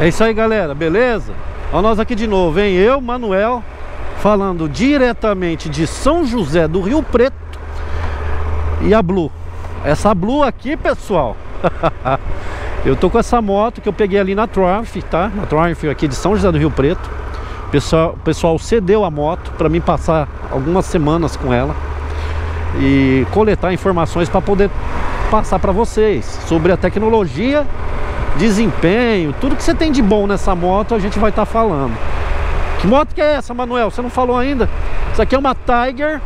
É isso aí, galera, beleza? Olha nós aqui de novo, hein? Eu, Manuel, falando diretamente de São José do Rio Preto e a Blue. Essa Blue aqui, pessoal, eu tô com essa moto que eu peguei ali na Triumph, tá? Na Triumph aqui de São José do Rio Preto. O pessoal, pessoal cedeu a moto para mim passar algumas semanas com ela e coletar informações para poder passar para vocês sobre a tecnologia desempenho, tudo que você tem de bom nessa moto a gente vai estar tá falando. Que moto que é essa, Manuel? Você não falou ainda? Isso aqui é uma Tiger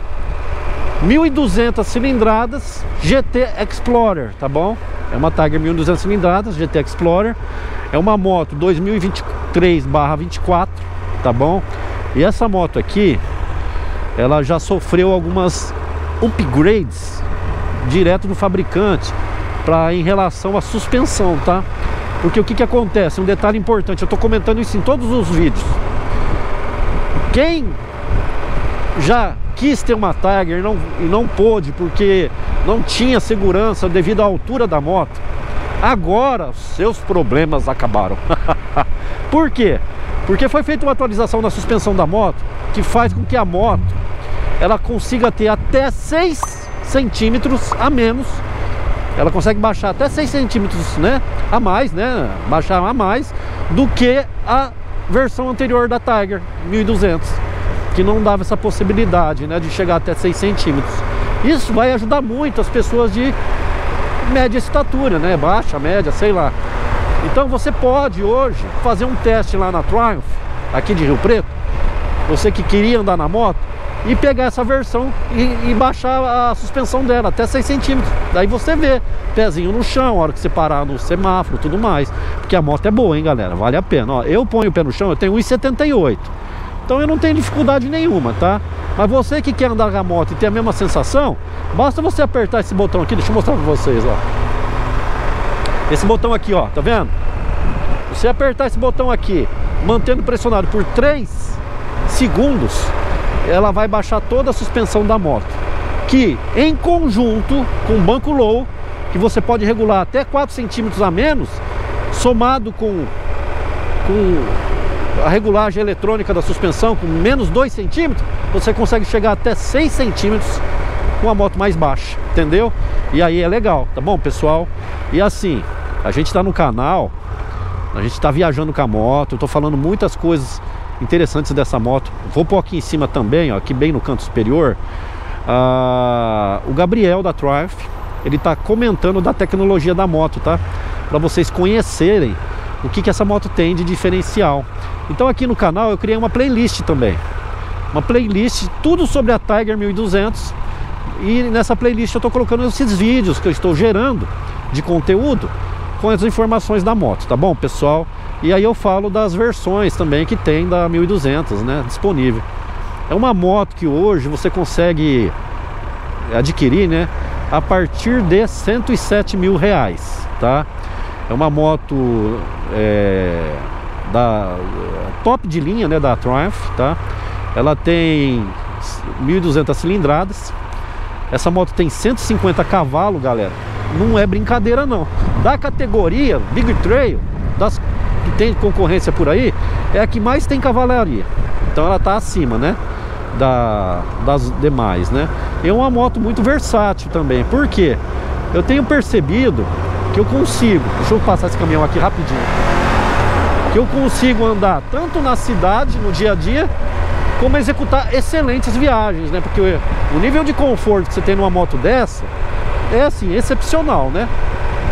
1200 cilindradas GT Explorer, tá bom? É uma Tiger 1200 cilindradas GT Explorer. É uma moto 2023/24, tá bom? E essa moto aqui, ela já sofreu algumas upgrades direto do fabricante para em relação à suspensão, tá? Porque o que, que acontece? Um detalhe importante, eu estou comentando isso em todos os vídeos. Quem já quis ter uma Tiger e não, e não pôde porque não tinha segurança devido à altura da moto, agora seus problemas acabaram. Por quê? Porque foi feita uma atualização na suspensão da moto que faz com que a moto ela consiga ter até 6 centímetros a menos ela consegue baixar até 6 centímetros né, a mais, né, baixar a mais do que a versão anterior da Tiger 1200 que não dava essa possibilidade né, de chegar até 6 centímetros. Isso vai ajudar muito as pessoas de média estatura, né, baixa, média, sei lá. Então você pode hoje fazer um teste lá na Triumph aqui de Rio Preto. Você que queria andar na moto e pegar essa versão e, e, baixar a suspensão dela até 6 centímetros. Daí você vê, pezinho no chão, a hora que você parar no semáforo tudo mais. Porque a moto é boa, hein, galera? Vale a pena. Ó, eu ponho o pé no chão, eu tenho 1,78. Então eu não tenho dificuldade nenhuma, tá? Mas você que quer andar com a moto e ter a mesma sensação, basta você apertar esse botão aqui, deixa eu mostrar pra vocês, ó. Esse botão aqui, ó, tá vendo? Você apertar esse botão aqui, mantendo pressionado por 3 segundos, ela vai baixar toda a suspensão da moto que em conjunto com o banco low que você pode regular até 4 centímetros a menos somado com, com a regulagem eletrônica da suspensão com menos 2 centímetros você consegue chegar até 6 centímetros com a moto mais baixa, entendeu? E aí é legal, tá bom pessoal? E assim, a gente está no canal, a gente está viajando com a moto, eu tô falando muitas coisas interessantes dessa moto. Vou pôr aqui em cima também, ó, aqui bem no canto superior, uh, o Gabriel da Triumph, ele está comentando da tecnologia da moto, tá? Para vocês conhecerem o que, que essa moto tem de diferencial. Então aqui no canal eu criei uma playlist também. Uma playlist, tudo sobre a Tiger 1200 e nessa playlist eu estou colocando esses vídeos que eu estou gerando de conteúdo com as informações da moto, tá bom, pessoal? E aí eu falo das versões também que tem da 1200, né, disponível. É uma moto que hoje você consegue adquirir, né, a partir de 107 mil reais, tá? É uma moto é, da top de linha, né, da Triumph, tá? Ela tem 1.200 cilindradas. Essa moto tem 150 cavalos, galera. Não é brincadeira não. Da categoria Big Trail, das que tem concorrência por aí é a que mais tem cavalaria. Então ela está acima, né? Da, das demais, né? É uma moto muito versátil também. Por quê? Eu tenho percebido que eu consigo. Deixa eu passar esse caminhão aqui rapidinho. Que eu consigo andar tanto na cidade, no dia a dia, como executar excelentes viagens, né? Porque o nível de conforto que você tem numa moto dessa é assim, excepcional, né?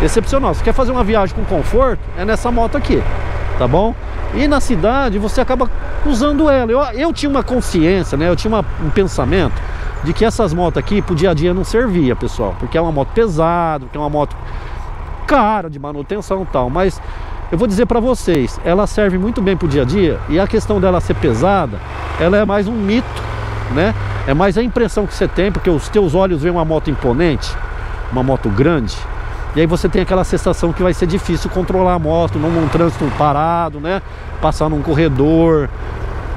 Excepcional. Se quer fazer uma viagem com conforto, é nessa moto aqui tá bom? E na cidade você acaba usando ela. Eu, eu tinha uma consciência, né? Eu tinha uma, um pensamento de que essas motos aqui pro dia a dia não servia, pessoal, porque é uma moto pesada, porque é uma moto cara de manutenção e tal, mas eu vou dizer para vocês, ela serve muito bem pro dia a dia e a questão dela ser pesada, ela é mais um mito, né? É mais a impressão que você tem, porque os teus olhos veem uma moto imponente, uma moto grande, e aí você tem aquela sensação que vai ser difícil controlar a moto num, num trânsito parado, né? Passar num corredor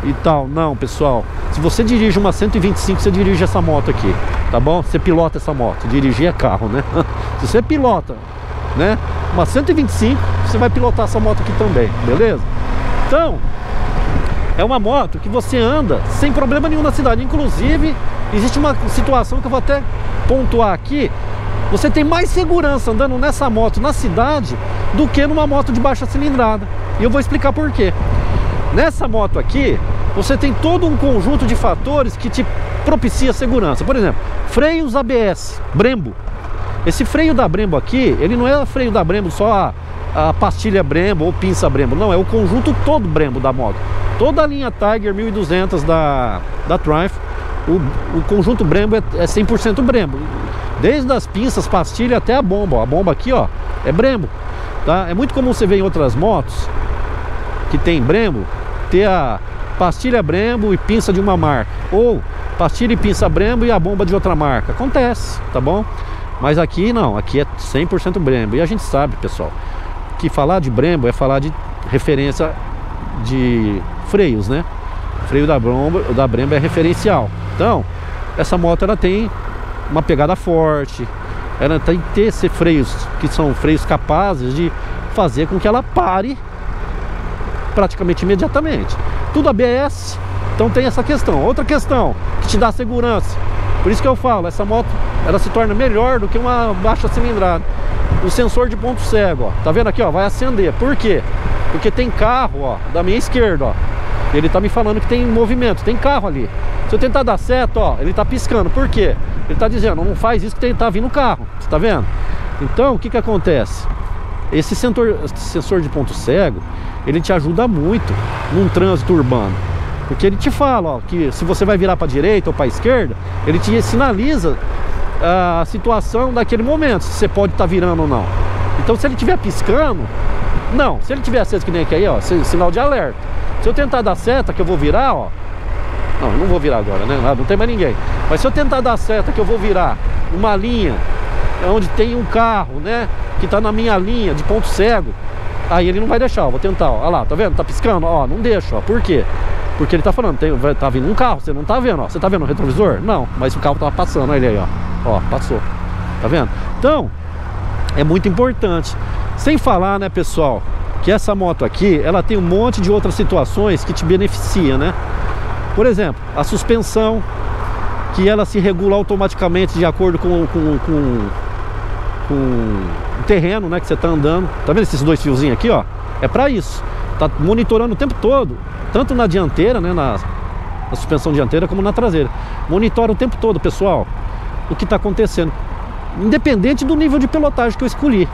e tal. Não, pessoal. Se você dirige uma 125, você dirige essa moto aqui, tá bom? Você pilota essa moto. Dirigir é carro, né? Se você pilota, né? Uma 125, você vai pilotar essa moto aqui também, beleza? Então, é uma moto que você anda sem problema nenhum na cidade. Inclusive, existe uma situação que eu vou até pontuar aqui. Você tem mais segurança andando nessa moto na cidade do que numa moto de baixa cilindrada. E eu vou explicar por quê. Nessa moto aqui, você tem todo um conjunto de fatores que te propicia segurança. Por exemplo, freios ABS, Brembo. Esse freio da Brembo aqui, ele não é freio da Brembo só a, a pastilha Brembo ou pinça Brembo, não, é o conjunto todo Brembo da moto. Toda a linha Tiger 1200 da, da Triumph, o, o conjunto Brembo é, é 100% Brembo. Desde as pinças, pastilha até a bomba. A bomba aqui, ó, é Brembo. Tá? É muito comum você ver em outras motos que tem Brembo ter a pastilha Brembo e pinça de uma marca. Ou pastilha e pinça Brembo e a bomba de outra marca. Acontece, tá bom? Mas aqui não, aqui é 100% Brembo. E a gente sabe, pessoal, que falar de Brembo é falar de referência de freios, né? freio da Brembo, da Brembo é referencial. Então, essa moto ela tem uma pegada forte. Ela tem que ter esses freios que são freios capazes de fazer com que ela pare praticamente imediatamente. Tudo ABS, então tem essa questão. Outra questão que te dá segurança. Por isso que eu falo, essa moto ela se torna melhor do que uma baixa cilindrada. O sensor de ponto cego, ó, tá vendo aqui, ó, vai acender. Por quê? Porque tem carro, ó, da minha esquerda, ó. Ele tá me falando que tem movimento, tem carro ali. Se eu tentar dar certo, ó, ele tá piscando. Por quê? Ele tá dizendo, não faz isso que tem, tá vindo carro. Você tá vendo? Então, o que que acontece? Esse sensor, sensor de ponto cego, ele te ajuda muito num trânsito urbano. Porque ele te fala, ó, que se você vai virar para direita ou para esquerda, ele te sinaliza a situação daquele momento, se você pode estar tá virando ou não. Então, se ele estiver piscando, não. Se ele tiver aceso que nem aqui aí, ó, sinal de alerta. Se eu tentar dar seta que eu vou virar, ó, não, não vou virar agora, né? Não tem mais ninguém. Mas se eu tentar dar seta que eu vou virar uma linha onde tem um carro, né? Que tá na minha linha de ponto cego, aí ele não vai deixar, vou tentar, ó. Olha lá, tá vendo? Tá piscando, ó, não deixa, ó. Por quê? Porque ele tá falando, tem, tá vindo um carro, você não tá vendo, ó. Você tá vendo o retrovisor? Não, mas o carro tava passando, olha ele aí, ó. Ó, passou. Tá vendo? Então, é muito importante. Sem falar, né, pessoal, que essa moto aqui, ela tem um monte de outras situações que te beneficia, né? Por exemplo, a suspensão, que ela se regula automaticamente de acordo com, com, com, com o terreno né, que você está andando. Tá vendo esses dois fiozinhos aqui, ó? É para isso. Tá monitorando o tempo todo, tanto na dianteira, né, na, na suspensão dianteira, como na traseira. Monitora o tempo todo, pessoal, o que está acontecendo. Independente do nível de pilotagem que eu escolhi,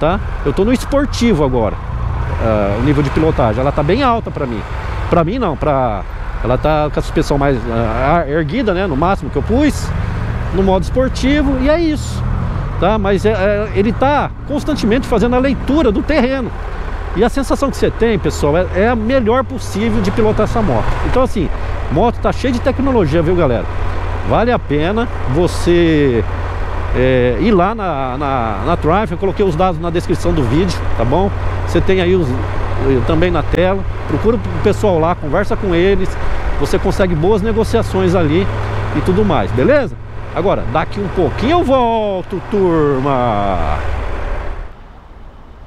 tá? Eu estou no esportivo agora, uh, o nível de pilotagem. Ela está bem alta para mim. Para mim não, para ela tá com a suspensão mais uh, erguida, né? No máximo que eu pus. No modo esportivo. E é isso. Tá? Mas é, é, ele tá constantemente fazendo a leitura do terreno. E a sensação que você tem, pessoal, é, é, a melhor possível de pilotar essa moto. Então assim, moto tá cheia de tecnologia, viu galera? Vale a pena você é, ir lá na, na, na Triumph, eu coloquei os dados na descrição do vídeo, tá bom? Você tem aí os, também na tela. Procura o pessoal lá, conversa com eles. Você consegue boas negociações ali e tudo mais, beleza? Agora, daqui um pouquinho eu volto, turma.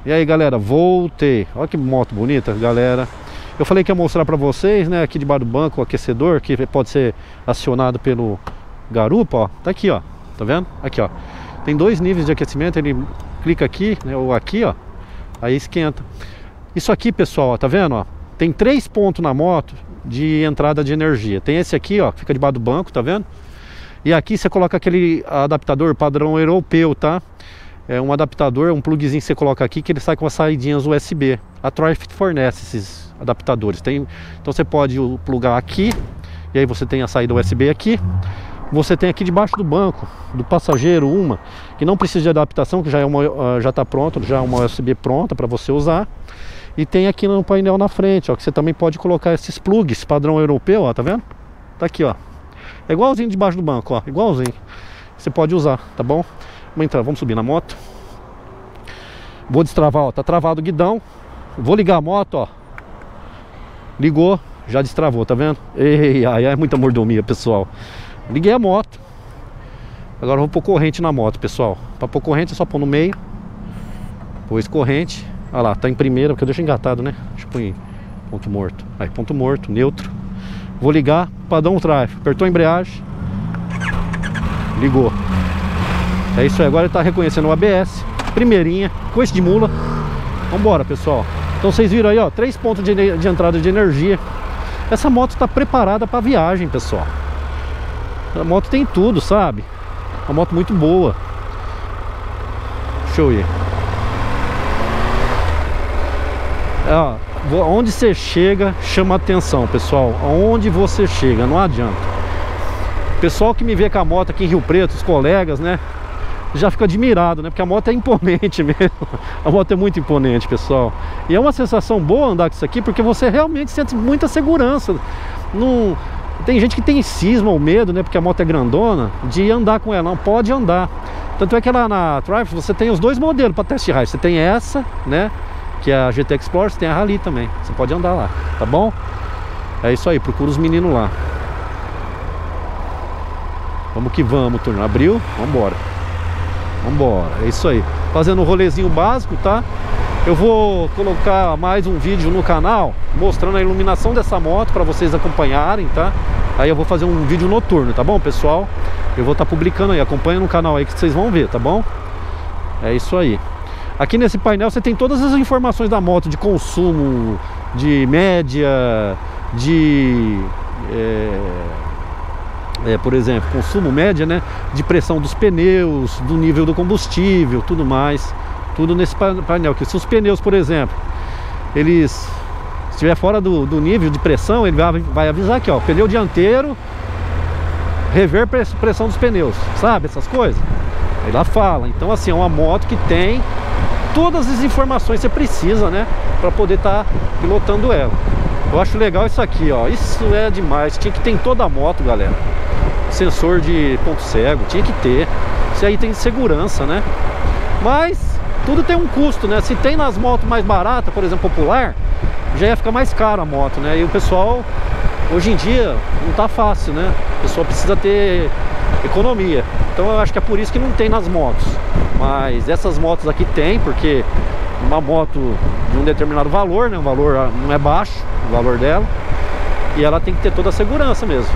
E aí, galera, voltei. Olha que moto bonita, galera. Eu falei que ia mostrar pra vocês, né, aqui debaixo do banco, o aquecedor, que pode ser acionado pelo garupa, ó. Tá aqui, ó. Tá vendo? Aqui, ó. Tem dois níveis de aquecimento, ele clica aqui, né, ou aqui, ó. Aí esquenta. Isso aqui, pessoal, ó, tá vendo? Ó? Tem três pontos na moto de entrada de energia. Tem esse aqui, ó, que fica debaixo do banco, tá vendo? E aqui você coloca aquele adaptador padrão europeu, tá? É um adaptador, um plugzinho que você coloca aqui que ele sai com as saídinhas USB. A Triumph fornece esses adaptadores. Tem, então você pode plugar aqui e aí você tem a saída USB aqui. Você tem aqui debaixo do banco do passageiro uma que não precisa de adaptação, que já é uma ah, já está pronto, já é uma USB pronta para você usar. E tem aqui no painel na frente, ó, que você também pode colocar esses plugs padrão europeu, ó, tá vendo? Tá aqui, ó. É igualzinho debaixo do banco, ó, igualzinho. Você pode usar, tá bom? Vamos entrar, vamos subir na moto. Vou destravar, ó, tá travado o guidão. Vou ligar a moto, ó. Ligou, já destravou, tá vendo? Ei, ai, é muita mordomia, pessoal. Liguei a moto. Agora vou pôr corrente na moto, pessoal. Para pôr corrente é só pôr no meio. Pôs corrente. Olha lá, tá em primeira, porque eu deixo engatado, né? Deixa eu pôr em ponto morto. Aí, ponto morto, neutro. Vou ligar um drive. Apertou a embreagem. Ligou. É isso aí, agora ele tá reconhecendo o ABS. Primeirinha, coice de mula. Vambora, pessoal. Então vocês viram aí, ó, três pontos de, de entrada de energia. Essa moto está preparada para viagem, pessoal. A moto tem tudo, sabe? Uma moto muito boa. Deixa eu ir. É, ó, onde você chega chama atenção, pessoal. Onde você chega, não adianta. Pessoal que me vê com a moto aqui em Rio Preto, os colegas, né? Já fica admirado, né? Porque a moto é imponente mesmo. A moto é muito imponente, pessoal. E é uma sensação boa andar com isso aqui, porque você realmente sente muita segurança. Não... Tem gente que tem cisma ou medo, né? Porque a moto é grandona, de andar com ela. Não pode andar. Tanto é que lá na Triumph você tem os dois modelos para test ride. Você tem essa, né? Que a GT Explorer, você tem a Rally também. Você pode andar lá, tá bom? É isso aí, procura os meninos lá. Vamos que vamos, turno. Abriu, vambora. Vambora, é isso aí. Fazendo um rolezinho básico, tá? Eu vou colocar mais um vídeo no canal mostrando a iluminação dessa moto para vocês acompanharem, tá? Aí eu vou fazer um vídeo noturno, tá bom, pessoal? Eu vou estar tá publicando aí, acompanha no canal aí que vocês vão ver, tá bom? É isso aí. Aqui nesse painel você tem todas as informações da moto, de consumo, de média, de... É é, por exemplo, consumo média, né, de pressão dos pneus, do nível do combustível, tudo mais, tudo nesse painel. Que se os pneus, por exemplo, eles estiver fora do, do, nível de pressão, ele vai, vai avisar aqui, ó, pneu dianteiro, rever pressão dos pneus, sabe essas coisas? Aí lá fala. Então assim, é uma moto que tem todas as informações que você precisa, né, para poder estar tá pilotando ela. Eu acho legal isso aqui, ó. Isso é demais. Tinha que ter em toda a moto, galera sensor de ponto cego, tinha que ter. Isso aí tem segurança, né? Mas tudo tem um custo, né? Se tem nas motos mais baratas, por exemplo, popular, já ia ficar mais caro a moto, né? E o pessoal, hoje em dia, não tá fácil, né? O pessoal precisa ter economia. Então eu acho que é por isso que não tem nas motos. Mas essas motos aqui tem, porque uma moto de um determinado valor, né? O valor não é baixo, o valor dela. E ela tem que ter toda a segurança mesmo.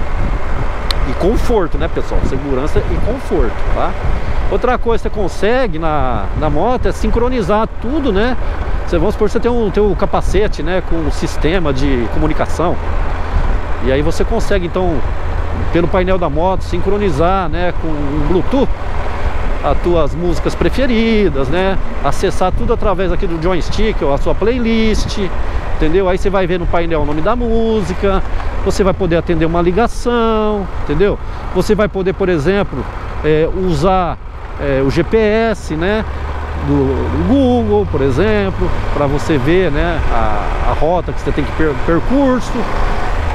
E conforto, né, pessoal? Segurança e conforto, tá? Outra coisa que você consegue na, na moto é sincronizar tudo, né? Você, vamos supor você tem um, tem um capacete, né? Com um sistema de comunicação. E aí você consegue, então, pelo painel da moto, sincronizar, né? Com um Bluetooth as tuas músicas preferidas, né? Acessar tudo através aqui do joystick, ou a sua playlist, entendeu? Aí você vai ver no painel o nome da música, você vai poder atender uma ligação, entendeu? Você vai poder, por exemplo, é, usar é, o GPS, né? Do, Google, por exemplo, para você ver, né? A, a, rota que você tem que per, percurso.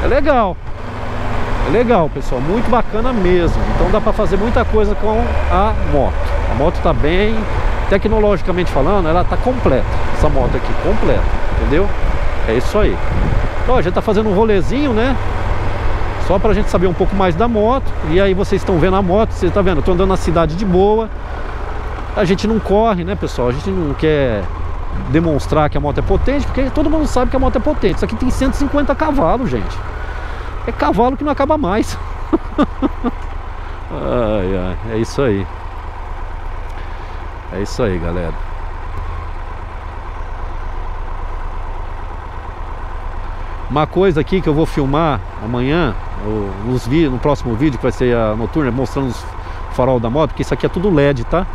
É legal. É legal, pessoal, muito bacana mesmo. Então dá para fazer muita coisa com a moto. A moto está bem, tecnologicamente falando, ela está completa. Essa moto aqui, completa, entendeu? É isso aí. Ó, a gente tá fazendo um rolezinho, né? Só pra gente saber um pouco mais da moto. E aí vocês estão vendo a moto, vocês estão vendo, eu tô andando na cidade de boa. A gente não corre, né, pessoal? A gente não quer demonstrar que a moto é potente, porque todo mundo sabe que a moto é potente. Isso aqui tem 150 cavalos, gente. É cavalo que não acaba mais. ai, ai, é isso aí. É isso aí, galera. Uma coisa aqui que eu vou filmar amanhã, nos no próximo vídeo que vai ser a noturna, mostrando os farol da moto, porque isso aqui é tudo LED, tá?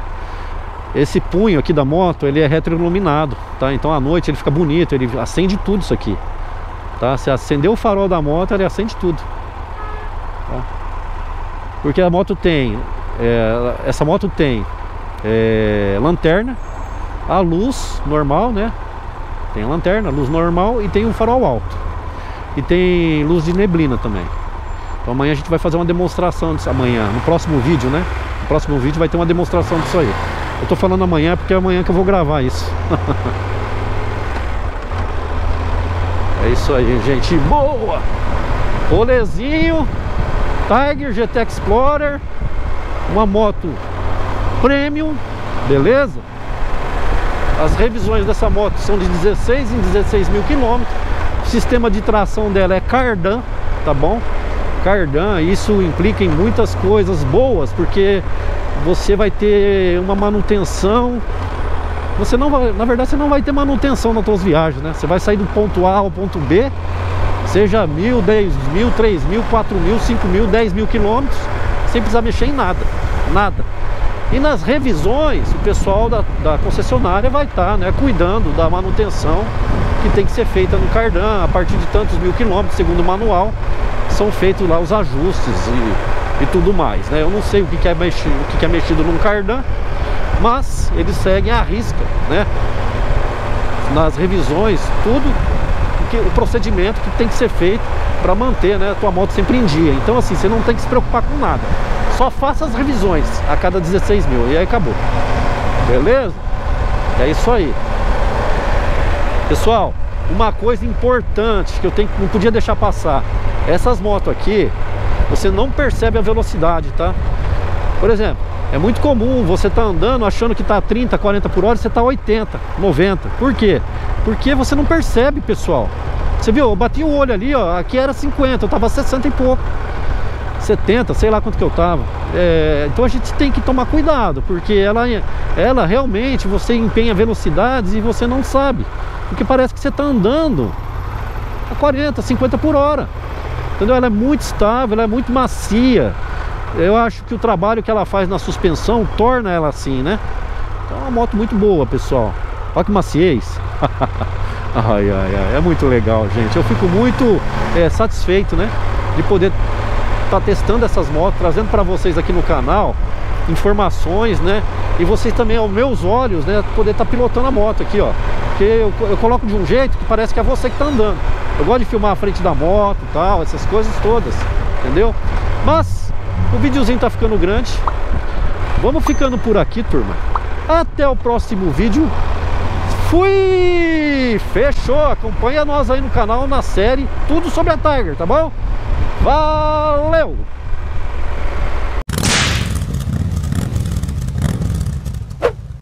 Esse punho aqui da moto, ele é retroiluminado, tá? Então à noite ele fica bonito, ele acende tudo isso aqui, tá? Se acender o farol da moto, ele acende tudo, tá? Porque a moto tem, é, essa moto tem é, lanterna, a luz normal, né? Tem lanterna, luz normal e tem um farol alto. E tem luz de neblina também. Então amanhã a gente vai fazer uma demonstração disso. Amanhã, no próximo vídeo, né? No próximo vídeo vai ter uma demonstração disso aí. Eu tô falando amanhã porque é amanhã que eu vou gravar isso. isso aí, gente. Boa! Rolezinho, Tiger GT Explorer, uma moto premium, beleza? As revisões dessa moto são de 16 em 16 mil quilômetros. O sistema de tração dela é cardan, tá bom? Cardan, isso implica em muitas coisas boas, porque você vai ter uma manutenção você não vai, na verdade você não vai ter manutenção nas suas viagens, né? Você vai sair do ponto A ao ponto B, seja mil, dez mil, três mil, quatro mil, cinco mil, dez mil quilômetros, sem precisar mexer em nada, nada. E nas revisões, o pessoal da, da concessionária vai estar tá, né, cuidando da manutenção que tem que ser feita no cardan, a partir de tantos mil quilômetros, segundo o manual, são feitos lá os ajustes e, e tudo mais. Né? Eu não sei o que, que é, mexido, o que, que é mexido num cardan, mas eles seguem a risca, né? Nas revisões, tudo que, o procedimento que tem que ser feito para manter né, a tua moto sempre em dia. Então assim, você não tem que se preocupar com nada. Só faça as revisões a cada 16 mil e aí acabou. Beleza? É isso aí. Pessoal, uma coisa importante que eu tenho, não podia deixar passar. Essas motos aqui, você não percebe a velocidade, tá? Por exemplo, é muito comum você tá andando achando que tá 30, 40 por hora você tá 80, 90. Por quê? Porque você não percebe, pessoal. Você viu, eu bati o olho ali, ó, aqui era 50, eu tava 60 e pouco. 70, sei lá quanto que eu tava. É, então a gente tem que tomar cuidado, porque ela, ela realmente você empenha velocidades e você não sabe. Porque parece que você está andando a 40, 50 por hora. Entendeu? Ela é muito estável, ela é muito macia. Eu acho que o trabalho que ela faz na suspensão torna ela assim, né? Então é uma moto muito boa, pessoal. Olha que maciez. ai, ai, ai. É muito legal, gente. Eu fico muito é, satisfeito, né? De poder estar tá testando essas motos, trazendo para vocês aqui no canal informações, né? E vocês também, aos meus olhos, né? Poder estar tá pilotando a moto aqui, ó. Porque eu, eu coloco de um jeito que parece que é você que está andando. Eu gosto de filmar a frente da moto e tal, essas coisas todas, entendeu? Mas o videozinho tá ficando grande. Vamos ficando por aqui, turma. Até o próximo vídeo. Fui! Fechou! Acompanha nós aí no canal, na série, tudo sobre a Tiger, tá bom? Valeu!